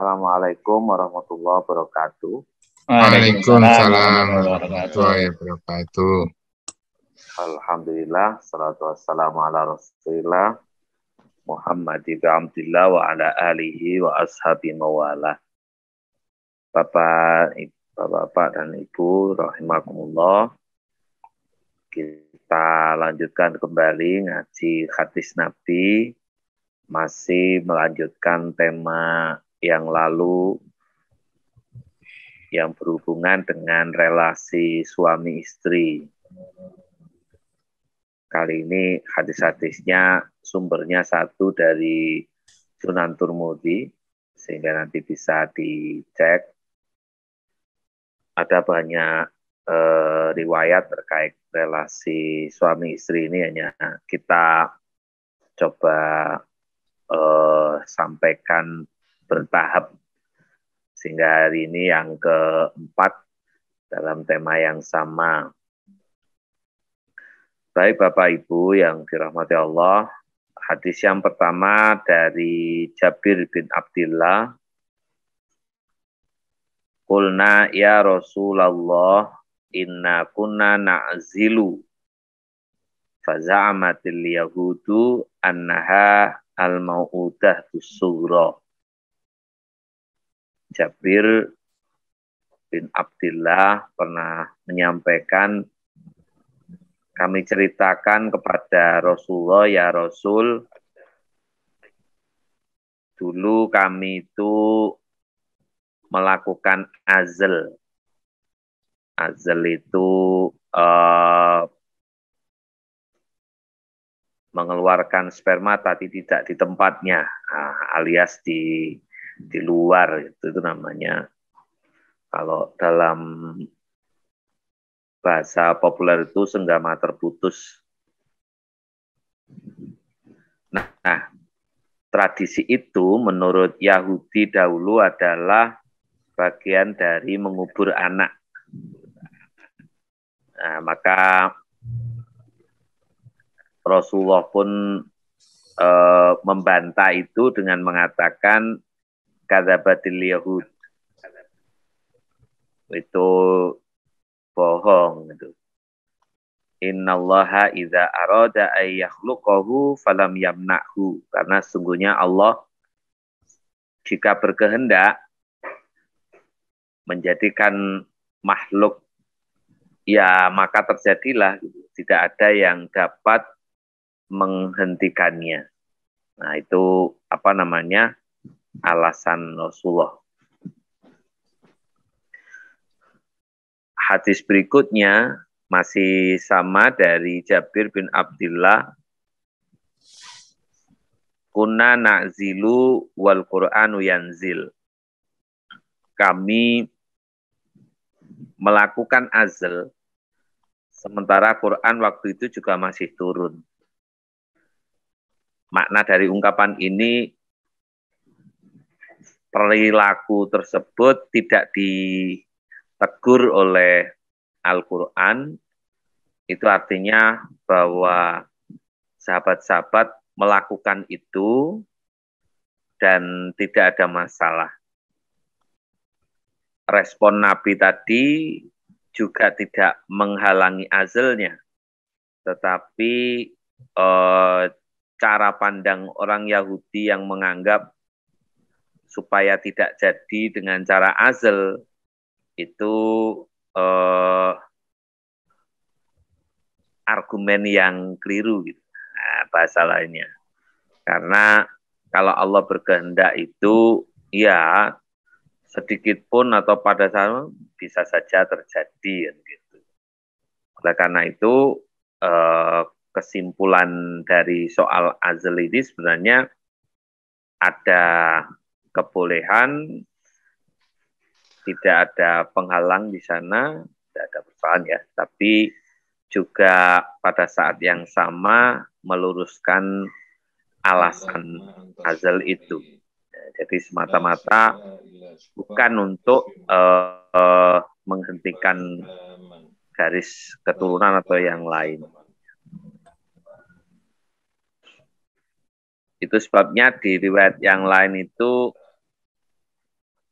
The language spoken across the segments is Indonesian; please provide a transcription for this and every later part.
Assalamualaikum warahmatullahi wabarakatuh. Waalaikumsalam warahmatullahi wabarakatuh. Alhamdulillah, salatu wassalamu ala rasulillah Muhammad ibn Abdullah wa ala alihi wa ashabi mawala. Bapak, Bapak dan Ibu, rahimakumullah. Kita lanjutkan kembali ngaji hadis Nabi, masih melanjutkan tema yang lalu yang berhubungan dengan relasi suami istri. Kali ini hadis-hadisnya sumbernya satu dari Sunan Turmudi, sehingga nanti bisa dicek. Ada banyak eh, riwayat terkait relasi suami istri ini hanya kita coba eh, sampaikan bertahap sehingga hari ini yang keempat dalam tema yang sama. Baik Bapak Ibu yang dirahmati Allah, hadis yang pertama dari Jabir bin Abdullah. Kulna ya Rasulullah inna kunna na'zilu faza'amatil yahudu annaha al-mau'udah sughra Jabir bin Abdullah pernah menyampaikan kami ceritakan kepada Rasulullah ya Rasul dulu kami itu melakukan azal azal itu uh, mengeluarkan sperma tapi tidak di tempatnya nah, alias di di luar itu, itu namanya kalau dalam bahasa populer itu senggama terputus. Nah, nah, tradisi itu menurut Yahudi dahulu adalah bagian dari mengubur anak. Nah, maka Rasulullah pun e, membantah itu dengan mengatakan kadzabatil yahud. Itu bohong itu innallaha idza arada ay yakhluqahu falam yamna'hu. Karena sungguhnya Allah jika berkehendak menjadikan makhluk ya maka terjadilah tidak ada yang dapat menghentikannya. Nah itu apa namanya alasan Rasulullah. Hadis berikutnya masih sama dari Jabir bin Abdullah. Kuna na'zilu wal Qur'anu yanzil. Kami melakukan azal sementara Quran waktu itu juga masih turun. Makna dari ungkapan ini perilaku tersebut tidak ditegur oleh Al-Quran, itu artinya bahwa sahabat-sahabat melakukan itu dan tidak ada masalah. Respon Nabi tadi juga tidak menghalangi azalnya, tetapi eh, cara pandang orang Yahudi yang menganggap supaya tidak jadi dengan cara azal itu eh, argumen yang keliru gitu. Nah, bahasa lainnya. Karena kalau Allah berkehendak itu ya sedikit pun atau pada saat bisa saja terjadi gitu. Oleh karena itu eh, kesimpulan dari soal azal ini sebenarnya ada kebolehan, tidak ada penghalang di sana, tidak ada persoalan ya, tapi juga pada saat yang sama meluruskan alasan azal itu. Jadi semata-mata bukan untuk uh, uh, menghentikan garis keturunan atau yang lain. Itu sebabnya di riwayat yang lain itu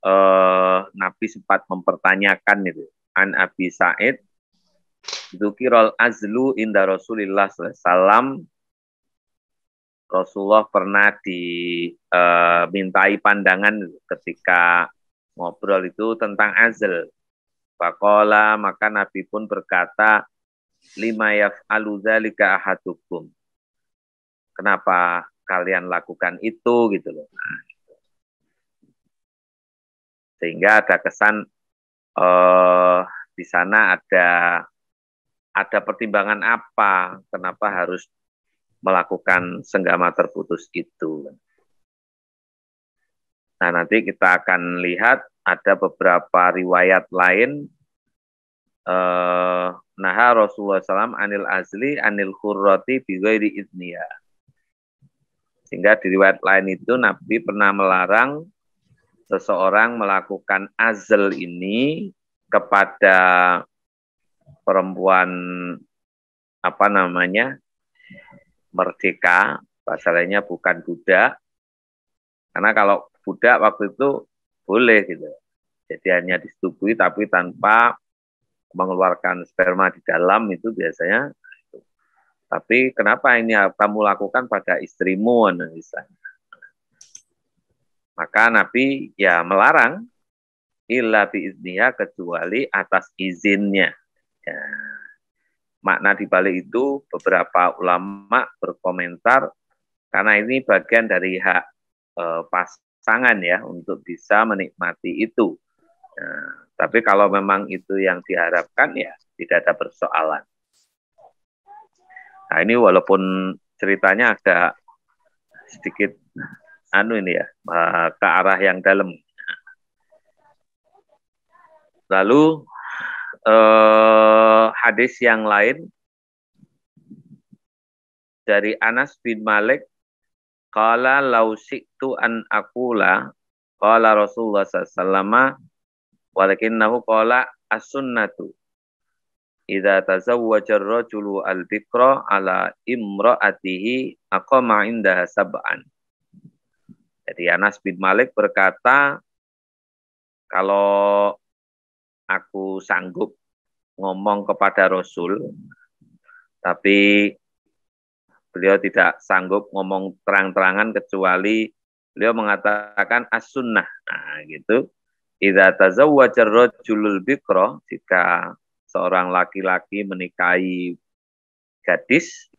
eh, Nabi sempat mempertanyakan itu an Abi Sa'id Dukirol azlu inda Rasulillah SAW Rasulullah pernah dimintai eh, pandangan ketika ngobrol itu tentang azl. Fakola maka Nabi pun berkata lima yaf'alu dzalika ahadukum. Kenapa kalian lakukan itu gitu loh. Nah, sehingga ada kesan uh, di sana ada ada pertimbangan apa kenapa harus melakukan senggama terputus itu. Nah, nanti kita akan lihat ada beberapa riwayat lain eh, nah Rasulullah SAW anil azli anil khurrati bighairi idniya. Sehingga di riwayat lain itu Nabi pernah melarang seseorang melakukan azl ini kepada perempuan apa namanya merdeka bahasa lainnya bukan budak. Karena kalau budak waktu itu boleh gitu. Jadi hanya disetujui tapi tanpa mengeluarkan sperma di dalam itu biasanya tapi kenapa ini kamu lakukan pada istrimu misalnya maka Nabi ya melarang illa biizniha kecuali atas izinnya. Ya. Makna di balik itu beberapa ulama berkomentar karena ini bagian dari hak e, pasangan ya untuk bisa menikmati itu. Nah, tapi kalau memang itu yang diharapkan ya tidak ada persoalan. Nah ini walaupun ceritanya agak sedikit anu ini ya eh, ke arah yang dalam. Lalu eh, hadis yang lain dari Anas bin Malik Qala lau siktu an akula Qala Rasulullah SAW Walakinnahu qala as-sunnatu Idza tazawwaja ar-rajulu al-bikra ala imra'atihi aqama indaha sab'an jadi Anas bin Malik berkata, kalau aku sanggup ngomong kepada Rasul, tapi beliau tidak sanggup ngomong terang-terangan kecuali beliau mengatakan as-sunnah. Nah, gitu. Idza tazawwaja rajulul bikra, jika seorang laki-laki menikahi gadis,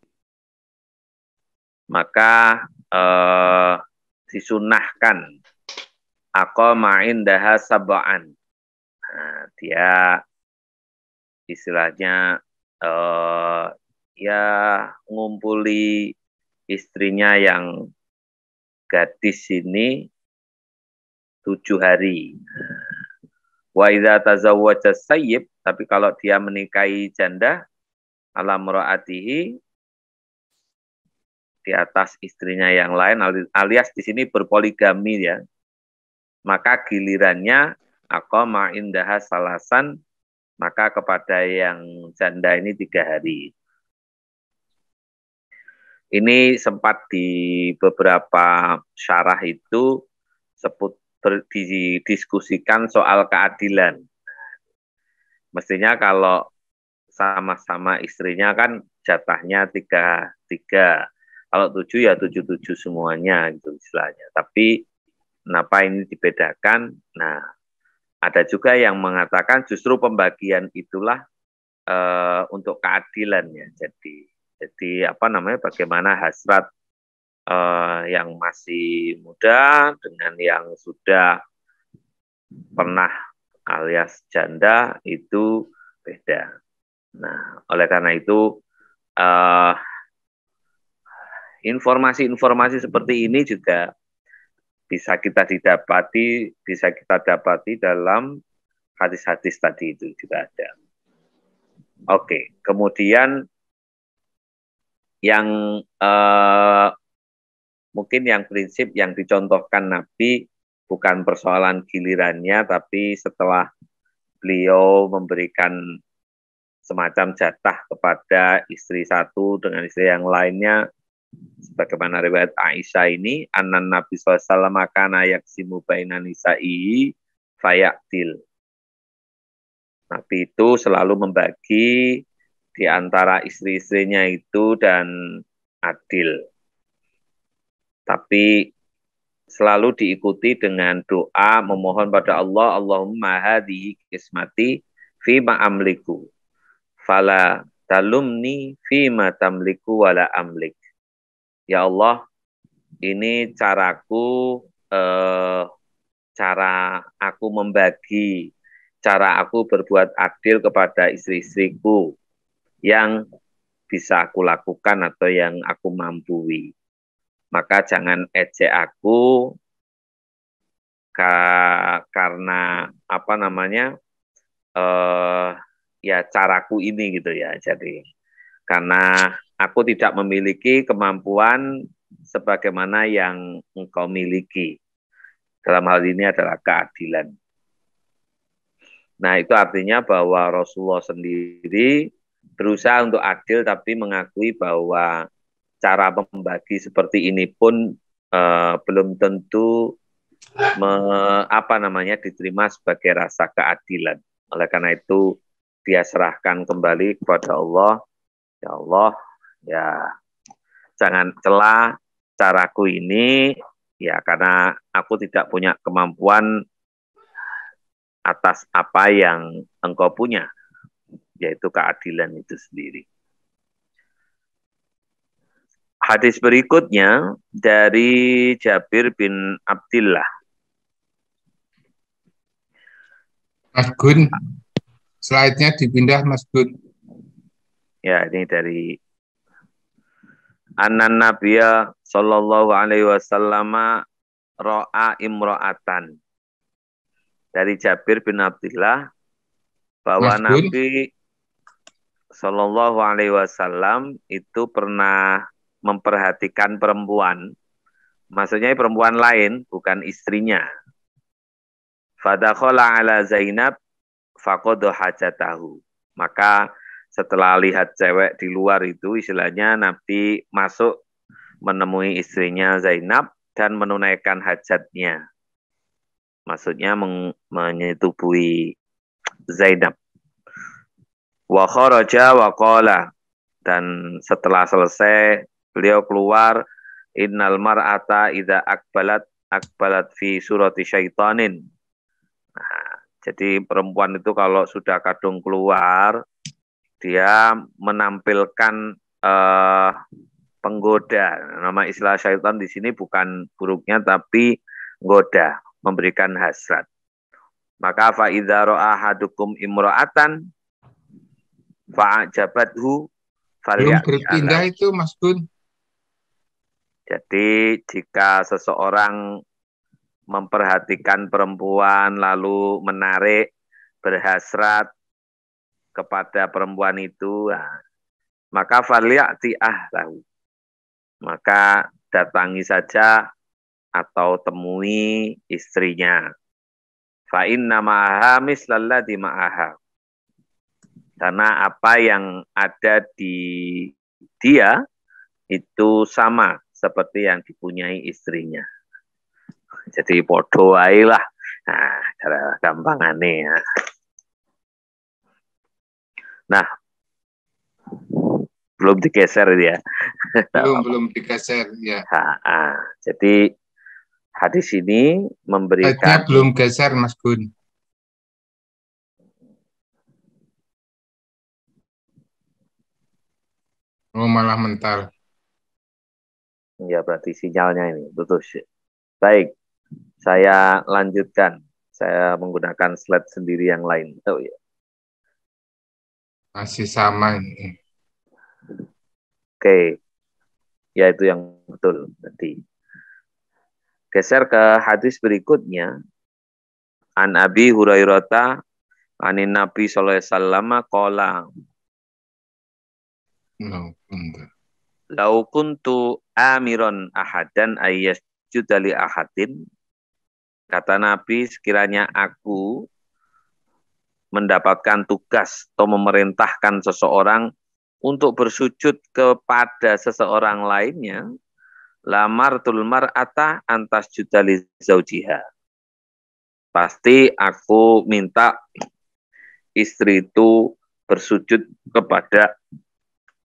maka eh, disunahkan main daha sabaan. Nah, dia istilahnya uh, ya ngumpuli istrinya yang gadis ini tujuh hari. Wa idza tazawwaja sayyib, tapi kalau dia menikahi janda alam ro'atihi di atas istrinya yang lain alias di sini berpoligami ya. Maka gilirannya akoma indah salasan maka kepada yang janda ini tiga hari. Ini sempat di beberapa syarah itu sebut didiskusikan soal keadilan. Mestinya kalau sama-sama istrinya kan jatahnya tiga tiga kalau tujuh ya tujuh tujuh semuanya gitu istilahnya. Tapi kenapa ini dibedakan? Nah, ada juga yang mengatakan justru pembagian itulah uh, untuk keadilan ya. Jadi jadi apa namanya? Bagaimana hasrat uh, yang masih muda dengan yang sudah pernah alias janda itu beda. Nah, oleh karena itu uh, informasi-informasi seperti ini juga bisa kita didapati, bisa kita dapati dalam hadis-hadis tadi itu juga ada. Oke, kemudian yang eh, mungkin yang prinsip yang dicontohkan Nabi bukan persoalan gilirannya, tapi setelah beliau memberikan semacam jatah kepada istri satu dengan istri yang lainnya, sebagaimana riwayat Aisyah ini anan Nabi SAW makana yaksimu baina nisa'i fayaktil. Nabi itu selalu membagi di antara istri-istrinya itu dan adil. Tapi selalu diikuti dengan doa memohon pada Allah, Allahumma hadhihi kismati fi amliku. Fala talumni fi ma tamliku wala amlik. Ya Allah, ini caraku eh, cara aku membagi, cara aku berbuat adil kepada istri-istriku yang bisa aku lakukan atau yang aku mampu. Maka jangan ejek aku ka, karena apa namanya eh, ya caraku ini gitu ya. Jadi karena aku tidak memiliki kemampuan sebagaimana yang engkau miliki. Dalam hal ini adalah keadilan. Nah, itu artinya bahwa Rasulullah sendiri berusaha untuk adil tapi mengakui bahwa cara membagi seperti ini pun uh, belum tentu me, apa namanya diterima sebagai rasa keadilan. Oleh karena itu dia serahkan kembali kepada Allah. Ya Allah, ya jangan celah caraku ini ya karena aku tidak punya kemampuan atas apa yang engkau punya yaitu keadilan itu sendiri. Hadis berikutnya dari Jabir bin Abdullah. Mas Gun, slide-nya dipindah Mas Gun. Ya, ini dari Anan Nabiya sallallahu alaihi wasallam ro'a imro'atan. Dari Jabir bin Abdullah bahwa Mas Nabi sallallahu alaihi wasallam itu pernah memperhatikan perempuan. Maksudnya perempuan lain, bukan istrinya. Fadakhala ala Zainab faqadu hajatahu. Maka setelah lihat cewek di luar itu istilahnya Nabi masuk menemui istrinya Zainab dan menunaikan hajatnya. Maksudnya menyetubui Zainab. Wa kharaja wa qala dan setelah selesai beliau keluar innal mar'ata idza akbalat akbalat fi surati syaitanin. Nah, jadi perempuan itu kalau sudah kadung keluar dia menampilkan uh, penggoda. Nama istilah syaitan di sini bukan buruknya tapi goda, memberikan hasrat. Maka fa idza ra'a ahadukum imra'atan fa'ajabathu Belum berpindah itu Mas Gun. Jadi jika seseorang memperhatikan perempuan lalu menarik berhasrat kepada perempuan itu, nah, maka faliati ahlahu. Maka datangi saja atau temui istrinya. Fa inna ma'aha mislalladhi ma'aha. Karena apa yang ada di dia itu sama seperti yang dipunyai istrinya. Jadi podo lah. Nah, cara gampangannya ya. Nah, belum digeser dia. Belum belum digeser ya. Ha, Jadi hadis ini memberikan. Hadisnya belum geser Mas Gun. Oh malah mental. Ya berarti sinyalnya ini putus. Baik, saya lanjutkan. Saya menggunakan slide sendiri yang lain. Oh ya. Masih sama ini. Oke. Ya itu yang betul nanti. Geser ke hadis berikutnya. An Abi Hurairah anin Nabi sallallahu alaihi wasallam qala No, Lau kuntu amiron ahadan ayas judali ahadin kata Nabi sekiranya aku mendapatkan tugas atau memerintahkan seseorang untuk bersujud kepada seseorang lainnya, lamar tulmar ata antas judali zaujiha. pasti aku minta istri itu bersujud kepada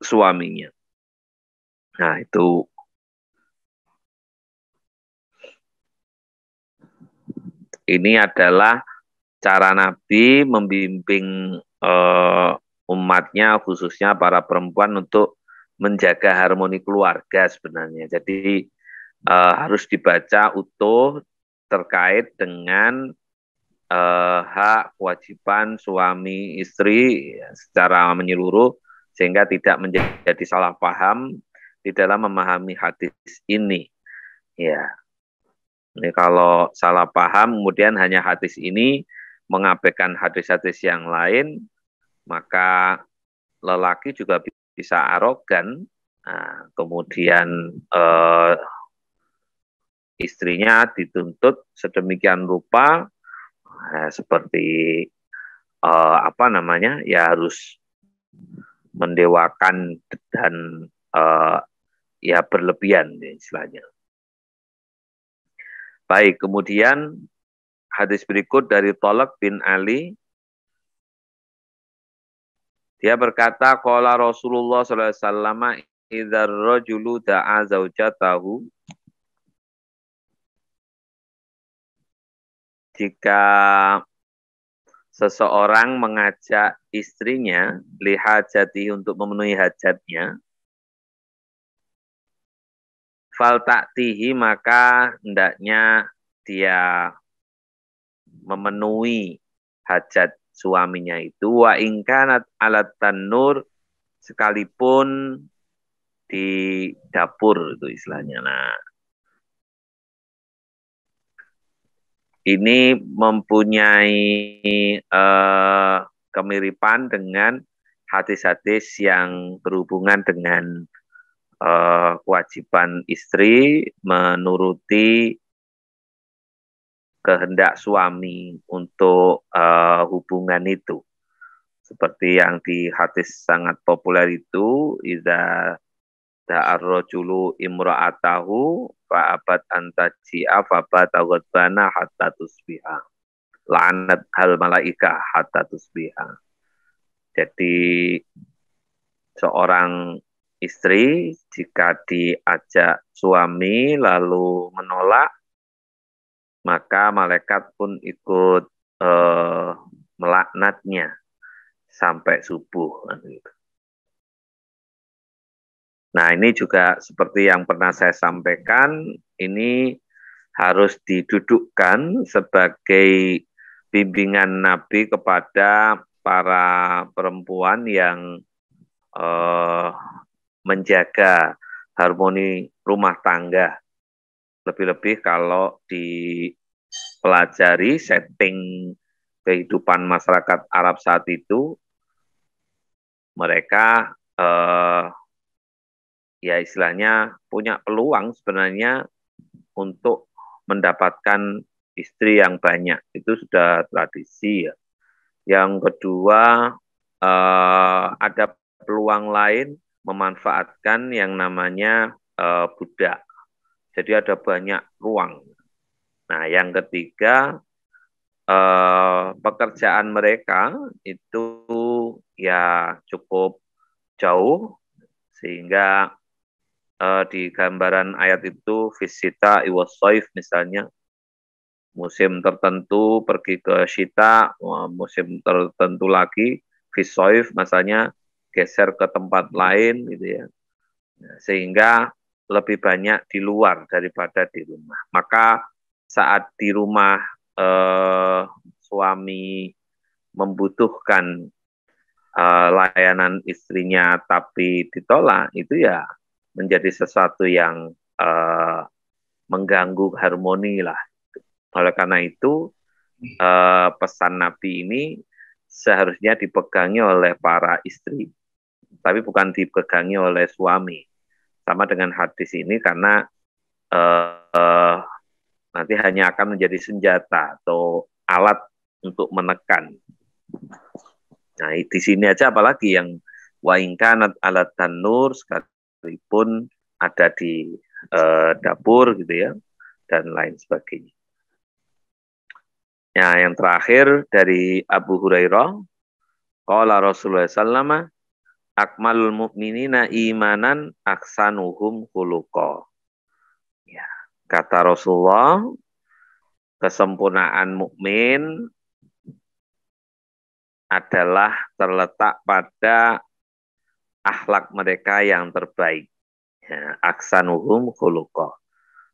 suaminya. Nah, itu ini adalah cara Nabi membimbing uh, umatnya khususnya para perempuan untuk menjaga harmoni keluarga sebenarnya. Jadi uh, harus dibaca utuh terkait dengan uh, hak kewajiban suami istri secara menyeluruh sehingga tidak menjadi salah paham di dalam memahami hadis ini. Ya. Ini kalau salah paham kemudian hanya hadis ini mengabaikan hadis-hadis yang lain, maka lelaki juga bisa arogan, nah, kemudian eh, istrinya dituntut sedemikian rupa eh, seperti eh, apa namanya ya harus mendewakan dan eh, ya berlebihan istilahnya. Baik, kemudian hadis berikut dari Tolak bin Ali. Dia berkata, Qala Rasulullah SAW, Idhar rajulu da'a zaujatahu. Jika seseorang mengajak istrinya lihajati untuk memenuhi hajatnya, fal taktihi maka hendaknya dia memenuhi hajat suaminya itu wa ingkanat alat tanur sekalipun di dapur itu istilahnya. Nah, ini mempunyai uh, kemiripan dengan hadis-hadis yang berhubungan dengan uh, kewajiban istri menuruti kehendak suami untuk uh, hubungan itu. Seperti yang di hadis sangat populer itu, Iza da'ar rojulu imra'atahu fa'abat antaji'a fa'bata bana hatta tusbiha. La'anat hal malaika hatta tusbiha. Jadi seorang istri jika diajak suami lalu menolak maka malaikat pun ikut uh, melaknatnya sampai subuh. Gitu. Nah ini juga seperti yang pernah saya sampaikan, ini harus didudukkan sebagai bimbingan Nabi kepada para perempuan yang uh, menjaga harmoni rumah tangga lebih-lebih kalau dipelajari setting kehidupan masyarakat Arab saat itu, mereka eh, ya istilahnya punya peluang sebenarnya untuk mendapatkan istri yang banyak. Itu sudah tradisi ya. Yang kedua, eh, ada peluang lain memanfaatkan yang namanya eh, budak jadi ada banyak ruang. Nah, yang ketiga eh, pekerjaan mereka itu ya cukup jauh sehingga eh, di gambaran ayat itu visita iwasoif misalnya musim tertentu pergi ke Shita, musim tertentu lagi visoif misalnya geser ke tempat lain gitu ya. Sehingga lebih banyak di luar daripada di rumah. Maka saat di rumah eh, suami membutuhkan eh, layanan istrinya tapi ditolak, itu ya menjadi sesuatu yang eh, mengganggu harmoni lah. Oleh karena itu eh, pesan Nabi ini seharusnya dipegangi oleh para istri, tapi bukan dipegangi oleh suami sama dengan hadis ini karena uh, uh, nanti hanya akan menjadi senjata atau alat untuk menekan. Nah, di sini aja apalagi yang waingkanat alat tanur sekalipun ada di uh, dapur gitu ya dan lain sebagainya. Ya, yang terakhir dari Abu Hurairah, Qala Rasulullah sallallahu akmalul mu'minina imanan aksanuhum khuluqa. Ya, kata Rasulullah, kesempurnaan mukmin adalah terletak pada akhlak mereka yang terbaik. Ya, aksanuhum khuluqa.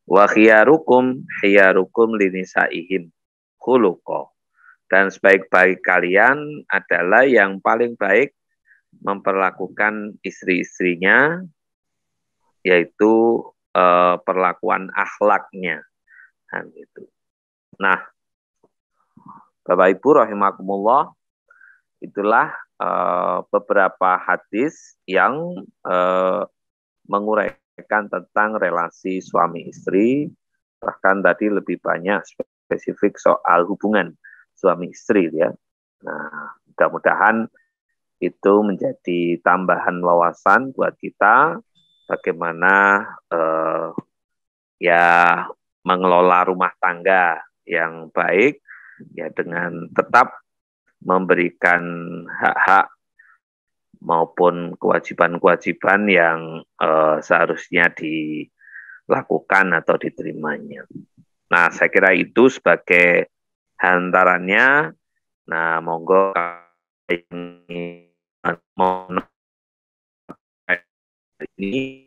Wa khiyarukum khiyarukum linisaihim khuluqa. Dan sebaik-baik kalian adalah yang paling baik memperlakukan istri-istrinya, yaitu eh, perlakuan akhlaknya. Nah, gitu. nah, Bapak Ibu rahimakumullah, itulah eh, beberapa hadis yang eh, menguraikan tentang relasi suami istri, bahkan tadi lebih banyak spesifik soal hubungan suami istri ya. Nah, mudah-mudahan itu menjadi tambahan wawasan buat kita bagaimana eh, ya mengelola rumah tangga yang baik ya dengan tetap memberikan hak-hak maupun kewajiban-kewajiban yang eh, seharusnya dilakukan atau diterimanya. Nah, saya kira itu sebagai hantarannya. Nah, monggo yang mau ini